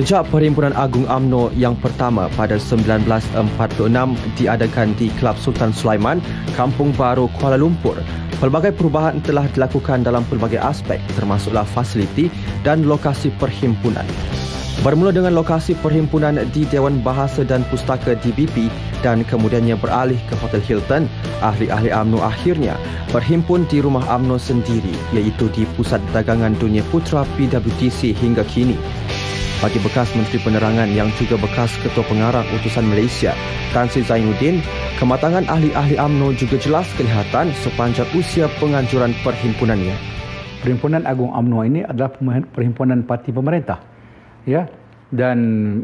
Sejak Perhimpunan Agung AMNO yang pertama pada 1946 diadakan di Kelab Sultan Sulaiman, Kampung Baru, Kuala Lumpur, pelbagai perubahan telah dilakukan dalam pelbagai aspek termasuklah fasiliti dan lokasi perhimpunan. Bermula dengan lokasi perhimpunan di Dewan Bahasa dan Pustaka DBP dan kemudiannya beralih ke Hotel Hilton, ahli-ahli AMNO akhirnya berhimpun di rumah AMNO sendiri iaitu di Pusat Dagangan Dunia Putra PWTC hingga kini bagi bekas Menteri Penerangan yang juga bekas Ketua Pengarang Utusan Malaysia, Tan Sri Zainuddin, kematangan ahli-ahli AMNO juga jelas kelihatan sepanjang usia penganjuran perhimpunannya. Perhimpunan Agung AMNO ini adalah perhimpunan parti pemerintah. Ya. Dan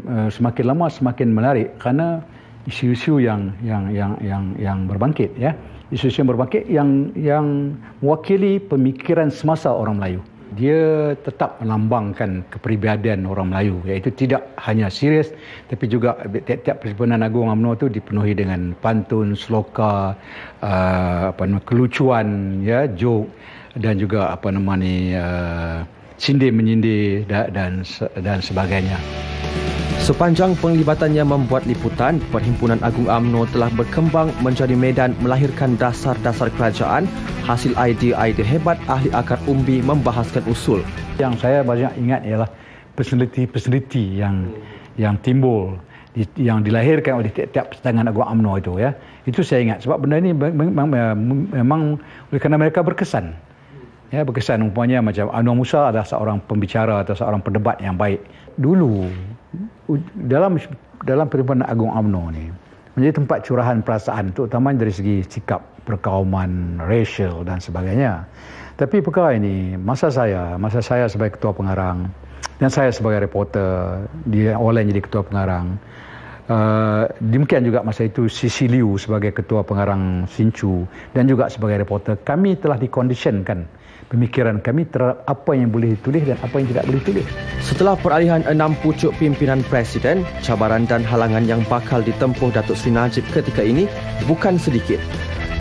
uh, semakin lama semakin menarik kerana isu-isu yang yang yang yang yang berbangkit ya. Isu-isu yang berbangkit yang yang mewakili pemikiran semasa orang Melayu dia tetap melambangkan kepribadian orang Melayu iaitu tidak hanya serius tapi juga tiap-tiap perhimpunan agung UMNO itu dipenuhi dengan pantun, sloka, uh, apa nama kelucuan ya, joke dan juga apa nama ni uh, sindir menyindir dan dan sebagainya. Sepanjang penglibatannya membuat liputan, Perhimpunan Agung AMNO telah berkembang menjadi medan melahirkan dasar-dasar kerajaan hasil idea-idea hebat ahli akar umbi membahaskan usul. Yang saya banyak ingat ialah personaliti-personaliti yang yang timbul yang dilahirkan oleh tiap-tiap persidangan Agung AMNO itu ya. Itu saya ingat sebab benda ini memang, memang oleh kerana mereka berkesan. Ya, berkesan umpamanya macam Anwar Musa adalah seorang pembicara atau seorang pendebat yang baik. Dulu dalam dalam perhimpunan agung AMNO ni menjadi tempat curahan perasaan terutama dari segi sikap perkauman racial dan sebagainya. Tapi perkara ini masa saya masa saya sebagai ketua pengarang dan saya sebagai reporter dia oleh jadi ketua pengarang uh, demikian juga masa itu Sisi Liu sebagai ketua pengarang Sincu dan juga sebagai reporter kami telah dikondisionkan pemikiran kami terhadap apa yang boleh ditulis dan apa yang tidak boleh ditulis. Setelah peralihan enam pucuk pimpinan Presiden, cabaran dan halangan yang bakal ditempuh Datuk Seri Najib ketika ini bukan sedikit.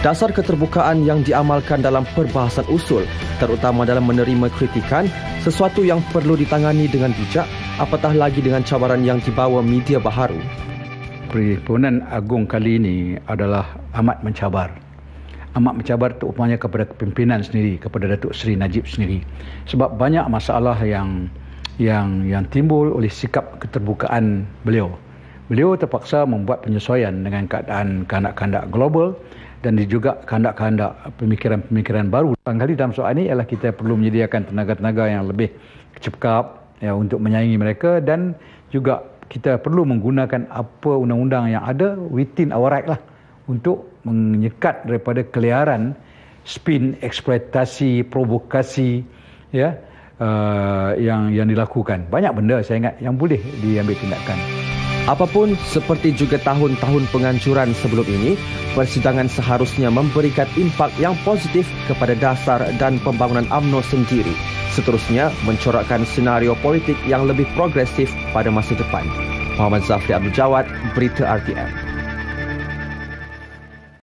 Dasar keterbukaan yang diamalkan dalam perbahasan usul, terutama dalam menerima kritikan, sesuatu yang perlu ditangani dengan bijak, apatah lagi dengan cabaran yang dibawa media baharu. Perhimpunan Agung kali ini adalah amat mencabar. Amat mencabar terutamanya kepada kepimpinan sendiri kepada Datuk Seri Najib sendiri. Sebab banyak masalah yang yang yang timbul oleh sikap keterbukaan beliau. Beliau terpaksa membuat penyesuaian dengan keadaan kehendak-kehendak global dan juga kehendak-kehendak pemikiran-pemikiran baru. Kali dalam soal ini ialah kita perlu menyediakan tenaga-tenaga yang lebih cepat ya, untuk menyaingi mereka dan juga kita perlu menggunakan apa undang-undang yang ada within our right lah untuk menyekat daripada keliaran spin eksploitasi provokasi ya uh, yang yang dilakukan. Banyak benda saya ingat yang boleh diambil tindakan Apapun seperti juga tahun-tahun pengancuran sebelum ini, persidangan seharusnya memberikan impak yang positif kepada dasar dan pembangunan AMNO sendiri. Seterusnya, mencorakkan senario politik yang lebih progresif pada masa depan. Muhammad Zafri Abdul Jawad, Berita RTM.